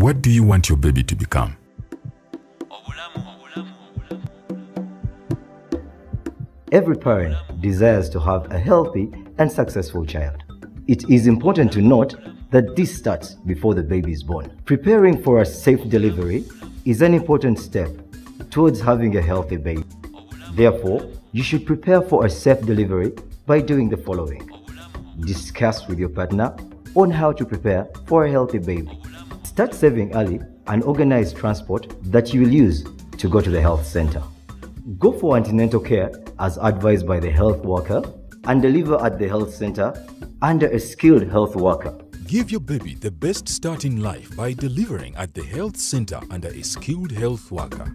What do you want your baby to become? Every parent desires to have a healthy and successful child. It is important to note that this starts before the baby is born. Preparing for a safe delivery is an important step towards having a healthy baby. Therefore, you should prepare for a safe delivery by doing the following. Discuss with your partner on how to prepare for a healthy baby. Start saving early and organize transport that you will use to go to the health center. Go for antenatal care as advised by the health worker and deliver at the health center under a skilled health worker. Give your baby the best start in life by delivering at the health center under a skilled health worker.